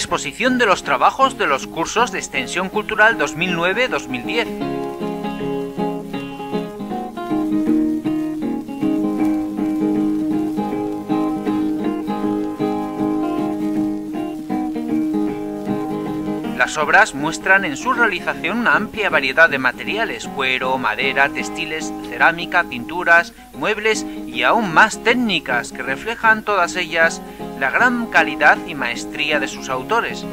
exposición de los trabajos de los cursos de Extensión Cultural 2009-2010. Las obras muestran en su realización una amplia variedad de materiales, cuero, madera, textiles, cerámica, pinturas, muebles y aún más técnicas que reflejan todas ellas la gran calidad y maestría de sus autores.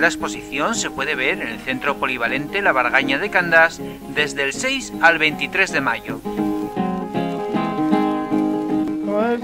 La exposición se puede ver en el Centro Polivalente La Vargaña de Candás desde el 6 al 23 de mayo. Pues